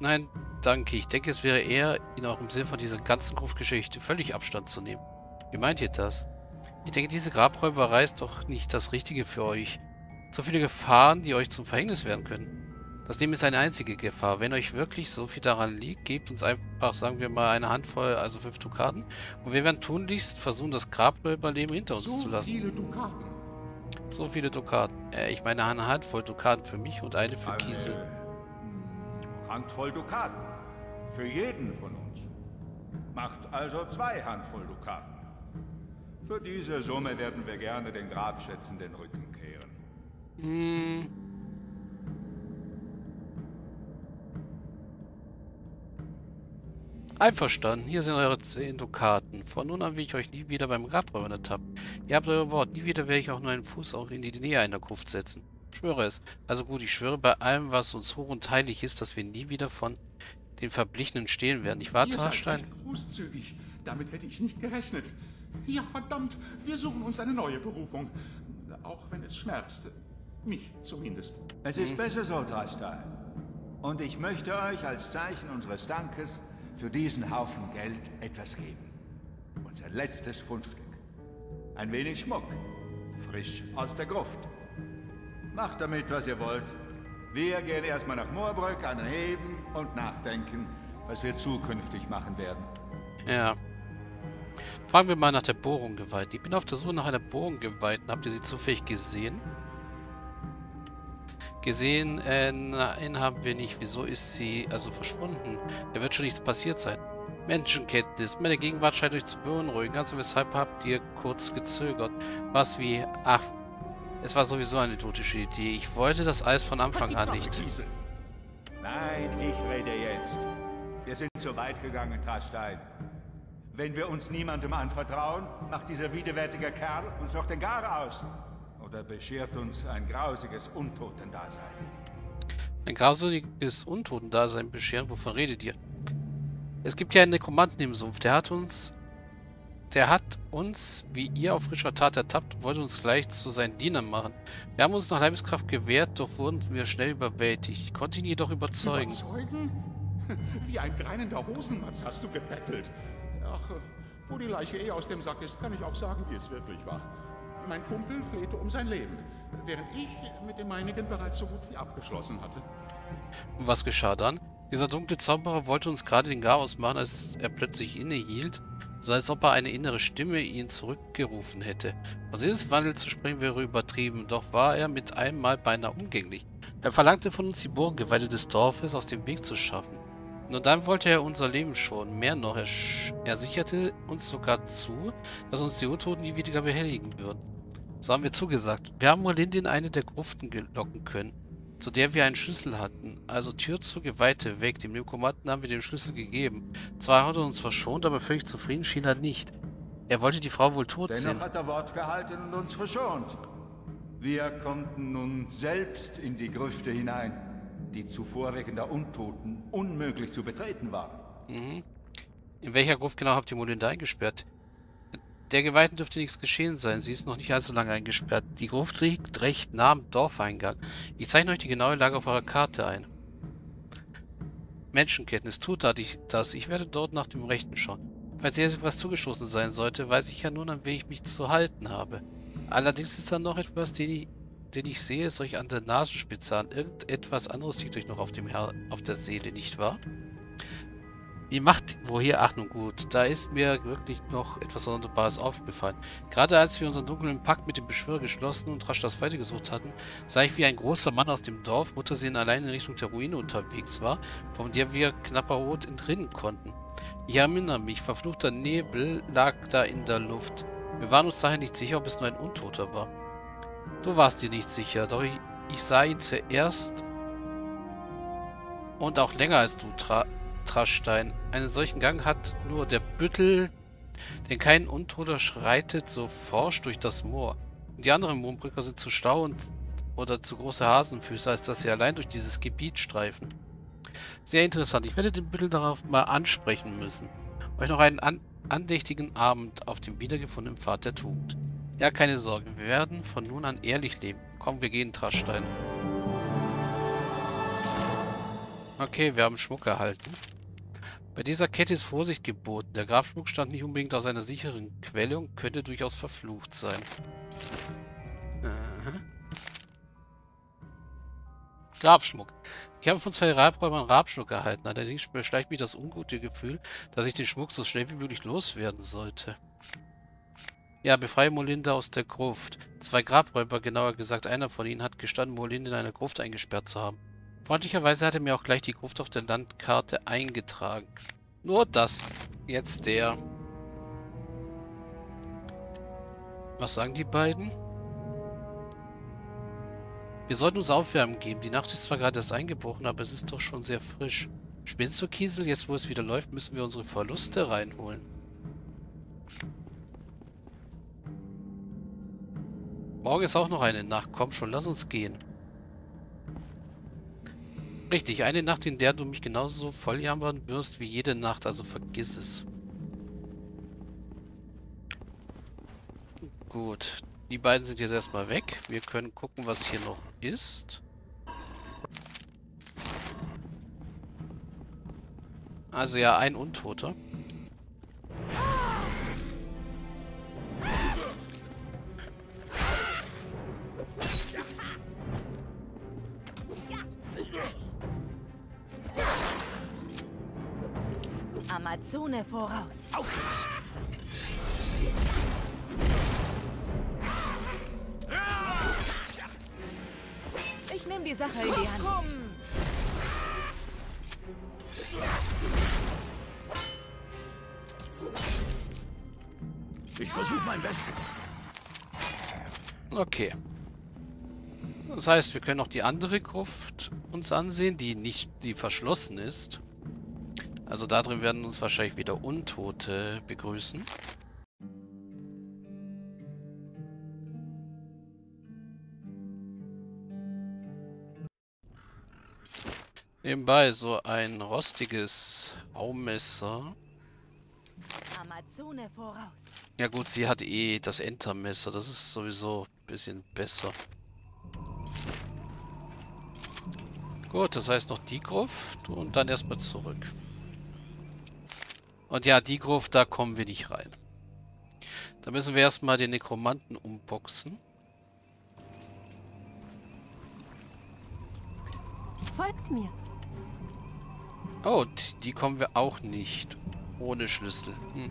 Nein, danke. Ich denke, es wäre eher in eurem Sinn von dieser ganzen Gruftgeschichte völlig Abstand zu nehmen. Wie meint ihr das? Ich denke, diese Grabräuberei ist doch nicht das Richtige für euch. So viele Gefahren, die euch zum Verhängnis werden können. Das Leben ist eine einzige Gefahr. Wenn euch wirklich so viel daran liegt, gebt uns einfach, sagen wir mal, eine Handvoll, also fünf Dukaten. Und wir werden tunlichst versuchen, das Grabräuberleben hinter uns so zu lassen. So viele Dukaten. So viele Dukaten. Äh, ich meine eine Handvoll Dukaten für mich und eine für Kiesel. Handvoll Dukaten. Für jeden von uns. Macht also zwei Handvoll Dukaten. Für diese Summe werden wir gerne den Grabschätzen den Rücken kehren. Hm. Einverstanden, hier sind eure 10 Dukaten. Von nun an will ich euch nie wieder beim Grabräumen ertappen. Ihr habt euer Wort, nie wieder werde ich auch nur einen Fuß auch in die Nähe einer Gruft setzen. Schwöre es. Also gut, ich schwöre bei allem, was uns hoch und heilig ist, dass wir nie wieder von den Verblichenen stehlen werden. Ich Tastein. recht großzügig. Damit hätte ich nicht gerechnet. Ja, verdammt, wir suchen uns eine neue Berufung. Auch wenn es schmerzt. Mich zumindest. Es ist besser so, Drastal. Und ich möchte euch als Zeichen unseres Dankes für diesen Haufen Geld etwas geben. Unser letztes Fundstück. Ein wenig Schmuck. Frisch aus der Gruft. Macht damit, was ihr wollt. Wir gehen erstmal nach Moorbrück, anheben und nachdenken, was wir zukünftig machen werden. Ja. Fragen wir mal nach der Bohrung geweiht. Ich bin auf der Suche nach einer Bohrung geweiht. Habt ihr sie zufällig gesehen? Gesehen, äh, nein, haben wir nicht. Wieso ist sie also verschwunden? Da wird schon nichts passiert sein. Menschenkenntnis. Meine Gegenwart scheint euch zu beunruhigen. Also weshalb habt ihr kurz gezögert? Was wie... Ach, es war sowieso eine totische Idee. Ich wollte das alles von Anfang Halt die an nicht. Nein, ich rede jetzt. Wir sind zu weit gegangen, Trastein. Wenn wir uns niemandem anvertrauen, macht dieser widerwärtige Kerl uns doch den Gar aus. Oder beschert uns ein grausiges Untotendasein. Ein grausiges Untotendasein bescheren. Wovon redet ihr? Es gibt ja einen Nekromanten im Sumpf. Der hat uns... Der hat uns, wie ihr auf frischer Tat ertappt, wollte uns gleich zu seinen Dienern machen. Wir haben uns nach Leibeskraft gewehrt, doch wurden wir schnell überwältigt. Ich konnte ihn jedoch überzeugen. Überzeugen? Wie ein greinender Hosenmatz hast du gebettelt. Ach, wo die Leiche eh aus dem Sack ist, kann ich auch sagen, wie es wirklich war. Mein Kumpel flehte um sein Leben, während ich mit dem meinigen bereits so gut wie abgeschlossen hatte. Was geschah dann? Dieser dunkle Zauberer wollte uns gerade den Garaus machen, als er plötzlich innehielt, so als ob er eine innere Stimme ihn zurückgerufen hätte. Von Sinneswandel zu sprechen wäre übertrieben, doch war er mit einem Mal beinahe umgänglich. Er verlangte von uns die Burgengeweide des Dorfes aus dem Weg zu schaffen. Nur dann wollte er unser Leben schonen. Mehr noch, er, er sicherte uns sogar zu, dass uns die Untoten nie wieder behelligen würden. So haben wir zugesagt. Wir haben Molinde in eine der Gruften gelocken können, zu der wir einen Schlüssel hatten. Also Tür zur Geweihte weg. Dem Nekromanten haben wir den Schlüssel gegeben. Zwar hat er uns verschont, aber völlig zufrieden schien er nicht. Er wollte die Frau wohl tot sehen. Dennoch hat er Wort gehalten und uns verschont. Wir konnten nun selbst in die Grüfte hinein, die zuvor wegen der Untoten unmöglich zu betreten waren. Mhm. In welcher Gruft genau habt ihr Molinde eingesperrt? Der Geweihten dürfte nichts geschehen sein. Sie ist noch nicht allzu lange eingesperrt. Die Gruft liegt recht nah am Dorfeingang. Ich zeichne euch die genaue Lage auf eurer Karte ein. Menschenkenntnis, tut das. Ich werde dort nach dem Rechten schauen. Falls hier etwas zugestoßen sein sollte, weiß ich ja nun, an wen ich mich zu halten habe. Allerdings ist da noch etwas, den ich, den ich sehe, es euch an der Nasenspitze an. Irgendetwas anderes liegt euch noch auf, dem Her auf der Seele, nicht wahr? Wie macht wo hier? Ach nun gut, da ist mir wirklich noch etwas Sonderbares aufgefallen. Gerade als wir unseren dunklen Pakt mit dem Beschwörer geschlossen und rasch das Weite gesucht hatten, sah ich, wie ein großer Mann aus dem Dorf Muttersehen allein in Richtung der Ruine unterwegs war, von der wir knapperrot entrinnen konnten. Ich erinnere mich, verfluchter Nebel lag da in der Luft. Wir waren uns daher nicht sicher, ob es nur ein Untoter war. Du warst dir nicht sicher, doch ich, ich sah ihn zuerst und auch länger als du, Tra Traschstein. Einen solchen Gang hat nur der Büttel, denn kein Untoter schreitet so forsch durch das Moor. Die anderen Moorbrücker sind zu stau und oder zu große Hasenfüße, als dass sie allein durch dieses Gebiet streifen. Sehr interessant. Ich werde den Büttel darauf mal ansprechen müssen. Euch noch einen an andächtigen Abend auf dem wiedergefundenen Pfad der Tugend. Ja, keine Sorge. Wir werden von nun an ehrlich leben. Komm, wir gehen, Traschstein. Okay, wir haben Schmuck erhalten. Bei dieser Kette ist Vorsicht geboten. Der Grabschmuck stand nicht unbedingt aus einer sicheren Quelle und könnte durchaus verflucht sein. Aha. Grabschmuck. Ich habe von zwei Raubräubern Grabschmuck erhalten. Allerdings beschleicht mich das ungute Gefühl, dass ich den Schmuck so schnell wie möglich loswerden sollte. Ja, befreie Molinda aus der Gruft. Zwei Grabräuber, genauer gesagt einer von ihnen, hat gestanden, Molinda in einer Gruft eingesperrt zu haben. Freundlicherweise hat er mir auch gleich die Gruft auf der Landkarte eingetragen. Nur das. Jetzt der. Was sagen die beiden? Wir sollten uns Aufwärmen geben. Die Nacht ist zwar gerade erst eingebrochen, aber es ist doch schon sehr frisch. Spinnst du, Kiesel? Jetzt, wo es wieder läuft, müssen wir unsere Verluste reinholen. Morgen ist auch noch eine Nacht. Komm schon, lass uns gehen. Richtig, eine Nacht, in der du mich genauso voll jammern wirst wie jede Nacht, also vergiss es. Gut, die beiden sind jetzt erstmal weg. Wir können gucken, was hier noch ist. Also ja, ein Untoter. Amazone voraus. Aufgepasst! Ich nehme die Sache in die Hand. Ich versuche mein Bestes. Okay. Das heißt, wir können auch die andere Gruft uns ansehen, die nicht, die verschlossen ist. Also da drin werden uns wahrscheinlich wieder Untote begrüßen. Nebenbei so ein rostiges Baumesser. Amazone voraus. Ja gut, sie hat eh das Entermesser. Das ist sowieso ein bisschen besser. Gut, das heißt noch die Gruft und dann erstmal zurück. Und ja, die Gruft, da kommen wir nicht rein. Da müssen wir erstmal den Nekromanten umboxen. Folgt mir. Oh, die kommen wir auch nicht. Ohne Schlüssel. Hm.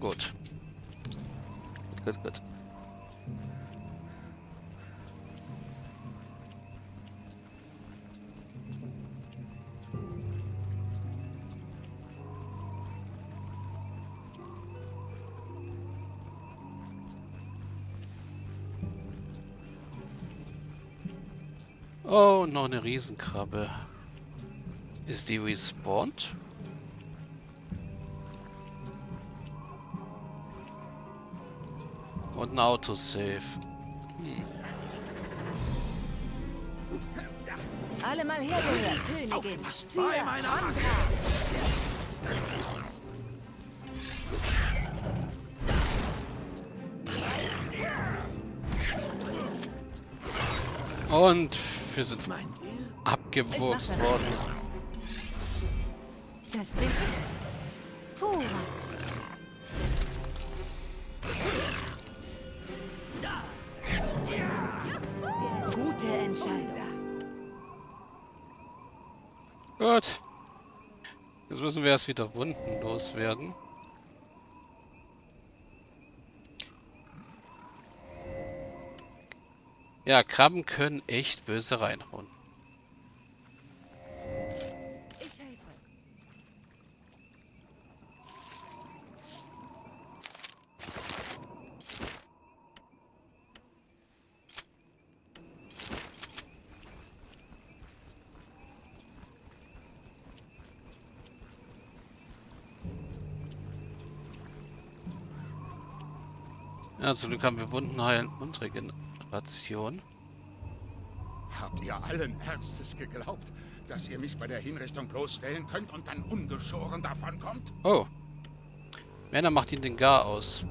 Gut. Gut, gut, Oh, noch eine Riesenkrabbe. Ist die respawned? Und ein Autosave. Hm. Alle mal hergehört, Königin. Für Bei meiner Hand. Und wir sind abgewurst worden. Das bin ich. Vorax. Gute Entscheidung. Gut. Jetzt müssen wir erst wieder Wunden loswerden. Ja, Krabben können echt böse reinhauen. Ja, zum Glück haben wir Wunden heilen und Regeneration. Habt ihr allen Ernstes geglaubt, dass ihr mich bei der Hinrichtung bloßstellen könnt und dann ungeschoren davonkommt? Oh. Männer macht ihn den Gar aus.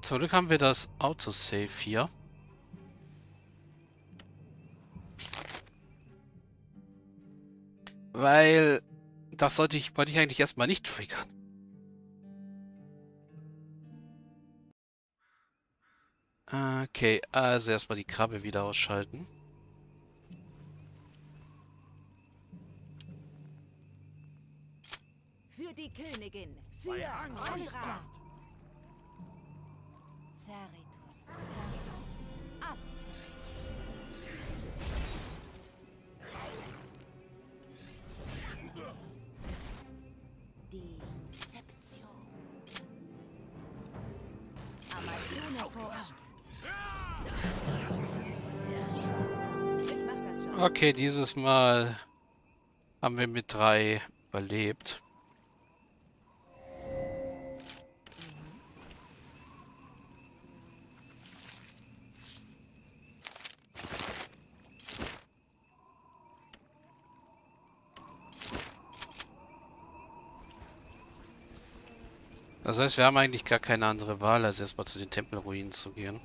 Zum Glück haben wir das Autosave hier. Weil das sollte ich, wollte ich eigentlich erstmal nicht triggern. Okay, also erstmal die Krabbe wieder ausschalten. Für die Königin. Für Randra. Zeritus. Okay, dieses Mal haben wir mit drei überlebt. Das heißt, wir haben eigentlich gar keine andere Wahl, als erstmal zu den Tempelruinen zu gehen.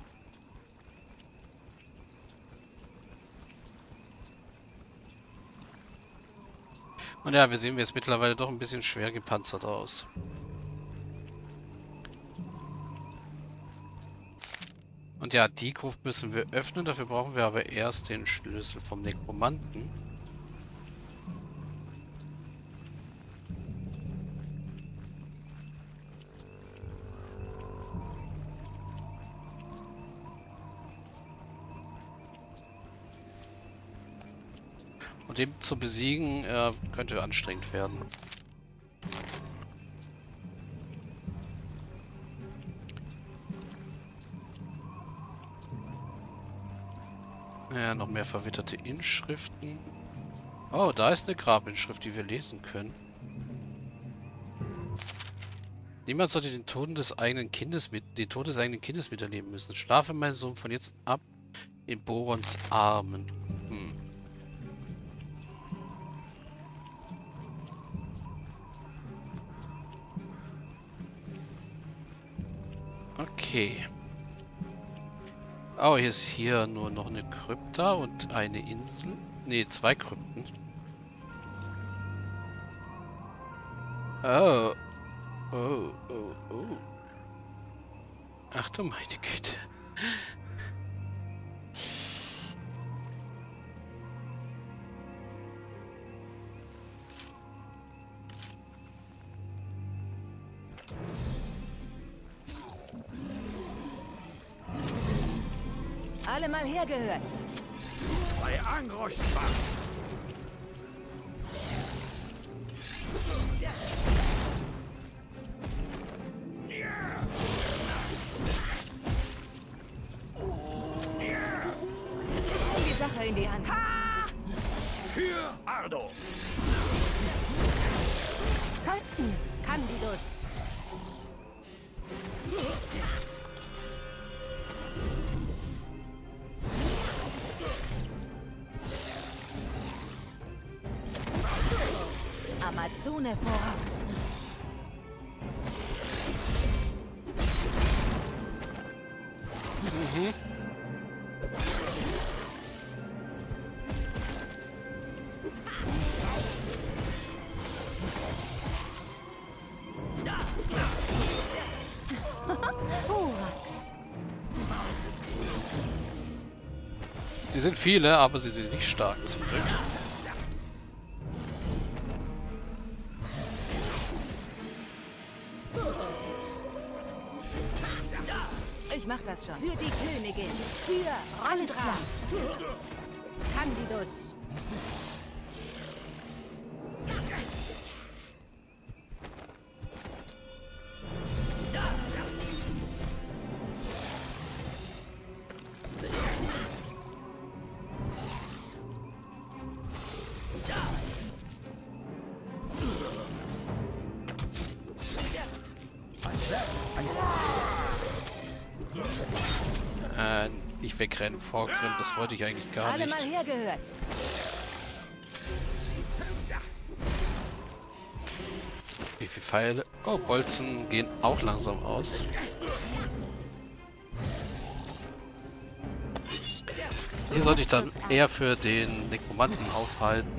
Und ja, wir sehen jetzt mittlerweile doch ein bisschen schwer gepanzert aus. Und ja, die Gruft müssen wir öffnen. Dafür brauchen wir aber erst den Schlüssel vom Nekromanten. Den zu besiegen, äh, könnte anstrengend werden. Ja, noch mehr verwitterte Inschriften. Oh, da ist eine Grabinschrift, die wir lesen können. Niemand sollte den Tod des eigenen Kindes mit, den Tod des eigenen Kindes miterleben müssen. Schlafe, mein Sohn, von jetzt ab in Borons Armen. Hm. Okay. Oh, hier ist hier nur noch eine Krypta und eine Insel. Ne, zwei Krypten. Oh. Oh, oh, oh. Ach du meine Güte. Alle mal hergehört. Bei Angroschbach. Nimm die Sache in die Hand. Für Ardo. Folgen, Candidus. Thorax. Sie sind viele, aber sie sind nicht stark zum Glück. Ich mach das schon. Für die Königin. Für Alles klar. Candidus. Äh, nicht wegrennen, vorgrimm, das wollte ich eigentlich gar Alle nicht. Mal hergehört. Wie viele Pfeile? Oh, Bolzen gehen auch langsam aus. Hier sollte ich dann eher für den Nekromanten aufhalten.